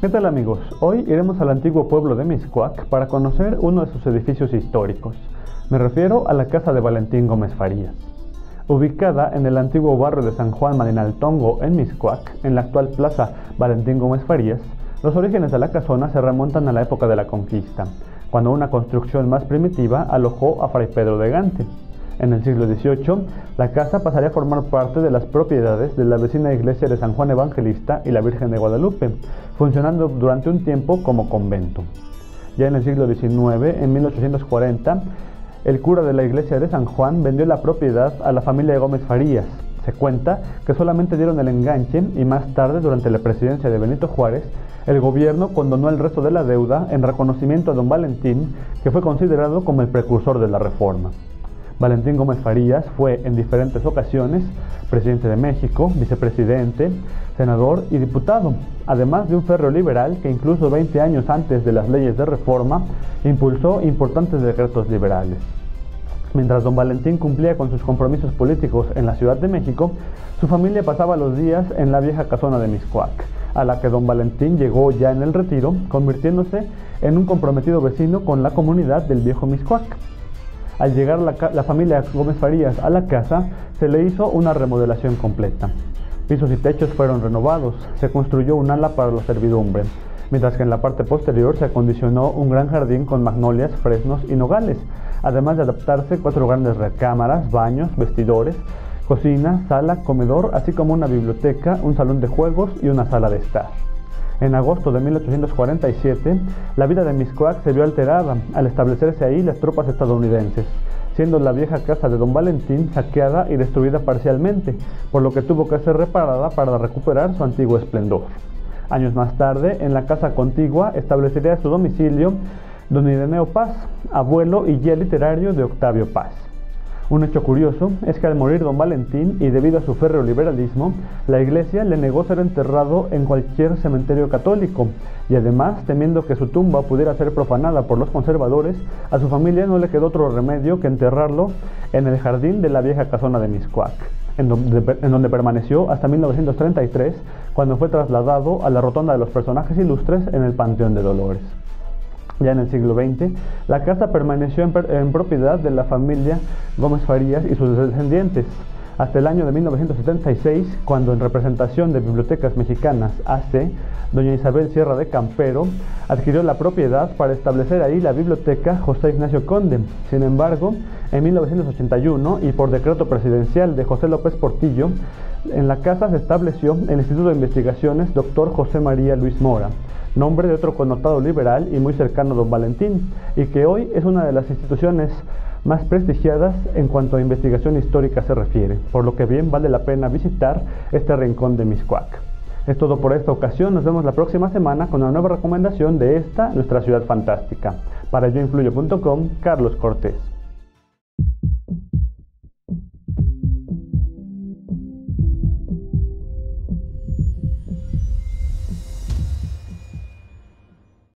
¿Qué tal amigos? Hoy iremos al antiguo pueblo de Miscuac para conocer uno de sus edificios históricos. Me refiero a la casa de Valentín Gómez Farías. Ubicada en el antiguo barrio de San Juan Marinaltongo en Miscuac, en la actual plaza Valentín Gómez Farías, los orígenes de la casona se remontan a la época de la conquista, cuando una construcción más primitiva alojó a Fray Pedro de Gante. En el siglo XVIII, la casa pasaría a formar parte de las propiedades de la vecina iglesia de San Juan Evangelista y la Virgen de Guadalupe, funcionando durante un tiempo como convento. Ya en el siglo XIX, en 1840, el cura de la iglesia de San Juan vendió la propiedad a la familia de Gómez Farías. Se cuenta que solamente dieron el enganche y más tarde, durante la presidencia de Benito Juárez, el gobierno condonó el resto de la deuda en reconocimiento a don Valentín, que fue considerado como el precursor de la reforma. Valentín Gómez Farías fue en diferentes ocasiones presidente de México, vicepresidente, senador y diputado, además de un férreo liberal que incluso 20 años antes de las leyes de reforma impulsó importantes decretos liberales. Mientras don Valentín cumplía con sus compromisos políticos en la Ciudad de México, su familia pasaba los días en la vieja casona de Miscuac, a la que don Valentín llegó ya en el retiro, convirtiéndose en un comprometido vecino con la comunidad del viejo Miscuac. Al llegar la, familia Gómez Farías a la casa, se le hizo una remodelación completa. Pisos y techos fueron renovados, se construyó un ala para la servidumbre, mientras que en la parte posterior se acondicionó un gran jardín con magnolias, fresnos y nogales, además de adaptarse cuatro grandes recámaras, baños, vestidores, cocina, sala, comedor, así como una biblioteca, un salón de juegos y una sala de estar. En agosto de 1847, la vida de Miscoac se vio alterada al establecerse ahí las tropas estadounidenses, siendo la vieja casa de don Valentín saqueada y destruida parcialmente, por lo que tuvo que ser reparada para recuperar su antiguo esplendor. Años más tarde, en la casa contigua establecería su domicilio don Ireneo Paz, abuelo y guía literario de Octavio Paz. Un hecho curioso es que al morir don Valentín y debido a su férreo liberalismo, la iglesia le negó ser enterrado en cualquier cementerio católico y además, temiendo que su tumba pudiera ser profanada por los conservadores, a su familia no le quedó otro remedio que enterrarlo en el jardín de la vieja casona de Miscuac, en donde, en donde permaneció hasta 1933, cuando fue trasladado a la rotonda de los personajes ilustres en el Panteón de Dolores. Ya en el siglo XX, la casa permaneció en, propiedad de la familia Gómez Farías y sus descendientes, hasta el año de 1976, cuando en representación de Bibliotecas Mexicanas AC, doña Isabel Sierra de Campero adquirió la propiedad para establecer ahí la biblioteca José Ignacio Conde. Sin embargo, en 1981 y por decreto presidencial de José López Portillo, en la casa se estableció el Instituto de Investigaciones Dr. José María Luis Mora, nombre de otro connotado liberal y muy cercano don Valentín, y que hoy es una de las instituciones más prestigiadas en cuanto a investigación histórica se refiere, por lo que bien vale la pena visitar este rincón de Miscuac. Es todo por esta ocasión, nos vemos la próxima semana con una nueva recomendación de esta, nuestra ciudad fantástica. Para yoinfluyo.com, Carlos Cortés.